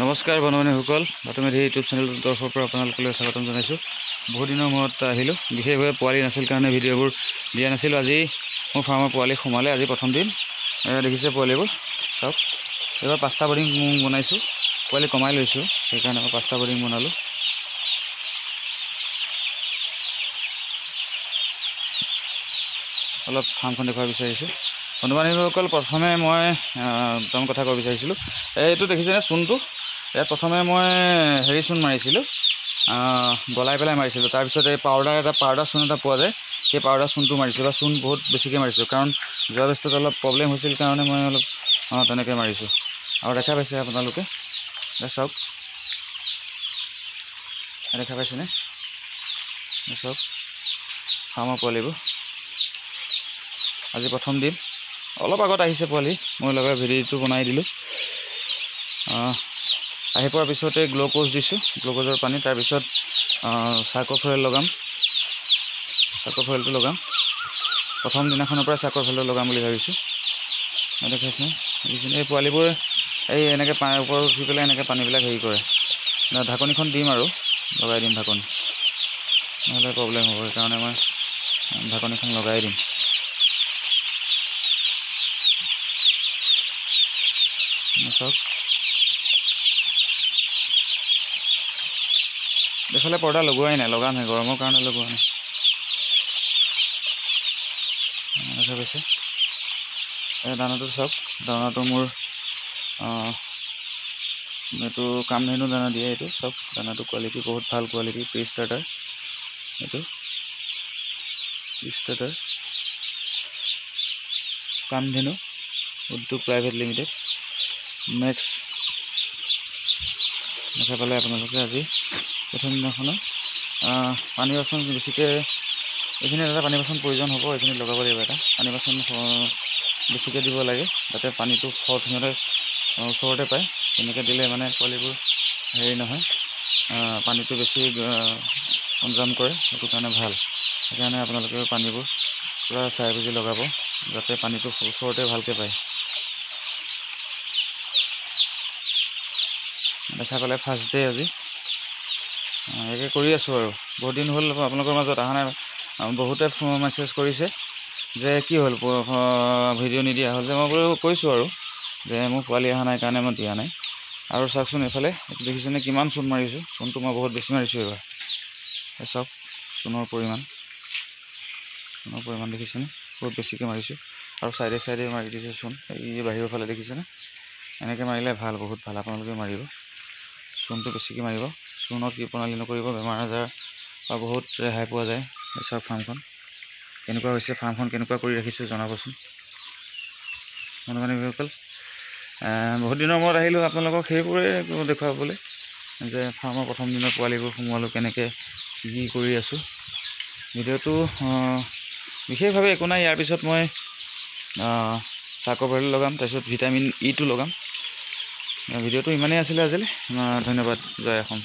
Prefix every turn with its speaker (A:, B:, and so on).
A: নমস্কাৰ বন্ধুবান্ধৱীসকল বাতমেধি ইউটিউব চেনেলটোৰ তৰফৰ পৰা আপোনালোকলৈ স্বাগতম জনাইছোঁ। বহুত দিনৰ মূৰত আহিলোঁ বিশেষভাৱে পোৱালি নাছিল কাৰণে ভিডিঅ'বোৰ দিয়া নাছিলোঁ। আজি মোৰ ফাৰ্মৰ পোৱালি সোমালে আজি প্ৰথম দিন। দেখিছে পোৱালিবোৰ? চাওক এইবাৰ পাঁচটা বৰ্ডিং বনাইছোঁ পোৱালি কমাই লৈছোঁ সেইকাৰণে মই পাঁচটা বৰ্ডিং বনালোঁ। অলপ ফাৰ্মখন দেখুৱাব বিচাৰিছোঁ। বন্ধুবান্ধৱীসকল প্ৰথমে মই দুটামান কথা ক'ব বিচাৰিছিলোঁ। এইটো দেখিছেনে চূণটো? ইয়াত প্ৰথমে মই হেৰি চূণ মাৰিছিলোঁ। গলাই পেলাই মাৰিছিলোঁ। তাৰপিছত এই পাউডাৰ এটা পাউডাৰ চূণ এটা পোৱা যায়। সেই পাউডাৰ চূণটো মাৰিছোঁ বা চূণ বহুত বেছিকৈ মাৰিছোঁ। কাৰণ যোৱা বস্তুত অলপ প্ৰব্লেম হৈছিল কাৰণে মই অলপ অঁ তেনেকৈ মাৰিছোঁ। আৰু দেখা পাইছে আপোনালোকে? এয়া চাওক। এয়া দেখা পাইছেনে? এয়া চাওক। ফাৰ্মৰ পোৱালিবোৰ। আজি প্ৰথম দিন। অলপ আগত আহিছে পোৱালি। মই লগাই ভিডিঅ'টো বনাই দিলোঁ। আহি পোৱাৰ পিছতে গ্লুক'জ দিছোঁ গ্লুক'জৰ পানী তাৰপিছত চাৰ্কৰ ফয়েল লগাম। চাৰ্কৰ ফয়েলটো লগাম। প্ৰথম দিনাখনৰ পৰাই চাৰ্কৰ ফয়েলটো লগাম বুলি ভাবিছোঁ। দেখাইছে এই পোৱালিবোৰ এই এনেকৈ পানীৰ ওপৰত উঠি পেলাই এনেকৈ পানীবিলাক হেৰি কৰে। ঢাকনিখন দিম আৰু লগাই দিম ঢাকনি। নহ'লে প্ৰব্লেম হ'ব সেইকাৰণে মই ঢাকনিখন লগাই দিম। চাওক। এইফালে পৰ্দা লগোৱাই নাই লগামহে গৰমৰ কাৰণে লগোৱা নাই। দেখা পাইছে দানাটো চাওক দানাটো মোৰ এইটো কামধেনু দানা দিয়ে এইটো চাওক দানাটো কোৱালিটি বহুত ভাল কোৱালিটি প্ৰি ষ্টাৰ্টাৰ এইটো। Pre starter Kamdhenu Udyog private limited next দেখা পালে আপোনালোকে আজি প্ৰথম দিনাখনত পানী বাচন বেছিকৈ এইখিনিত এটা পানী বাচন প্ৰয়োজন হ'ব এইখিনিত লগাব লাগিব এটা। পানী বাচন বেছিকৈ দিব লাগে যাতে পানীটো ফট সিহঁতে ওচৰতে পায়। তেনেকৈ দিলে মানে পোৱালিবোৰ হেৰি নহয় পানীটো বেছি কনজাম কৰে সেইটো কাৰণে ভাল। সেইকাৰণে আপোনালোকে পানীবোৰ পূৰা চাই বুজি লগাব যাতে পানীটো ওচৰতে ভালকৈ পায়। দেখা পালে ফাৰ্ষ্ট ডে আজি। একে কৰি আছোঁ আৰু। বহুত দিন হ'ল আপোনালোকৰ মাজত অহা নাই। বহুতে মেছেজ কৰিছে যে কি হ'ল ভিডিঅ' নিদিয়া হ'ল যে মই বোলো কৈছোঁ আৰু যে মোৰ পোৱালি অহা নাই কাৰণে মই দিয়া নাই। আৰু চাওকচোন এইফালে দেখিছেনে কিমান চূণ মাৰিছোঁ। চূণটো মই বহুত বেছি মাৰিছোঁ এইবাৰ। এই চাওক চূণৰ পৰিমাণ। চূণৰ পৰিমাণ দেখিছেনে বহুত বেছিকৈ মাৰিছোঁ। আৰু ছাইডে ছাইডে মাৰি দিছোঁ চূণ। এই বাহিৰৰ ফালে দেখিছেনে এনেকৈ মাৰিলে ভাল বহুত ভাল। আপোনালোকে মাৰিব। চূণটো বেছিকৈ মাৰিব। চূণত কি প্ৰণালী নকৰিব বেমাৰ আজাৰ বা বহুত ৰেহাই পোৱা যায় চাওক ফাৰ্মখন। কেনেকুৱা হৈছে ফাৰ্মখন কেনেকুৱা কৰি ৰাখিছোঁ জনাবচোন। মানুহবানীসকল বহুত দিনৰ মূৰত আহিলোঁ আপোনালোকক সেইবোৰে দেখুৱাবলৈ যে ফাৰ্মৰ প্ৰথম দিনৰ পোৱালিবোৰ সোমোৱালোঁ কেনেকৈ কি কৰি আছোঁ। ভিডিঅ'টো বিশেষভাৱে একো নাই ইয়াৰ পিছত মই চাৰ্কৰ ভেল লগাম তাৰপিছত ভিটামিন ইটো লগাম। ভিডিঅ'টো ইমানেই আছিলে আজিলৈ ধন্যবাদ জয় অসম।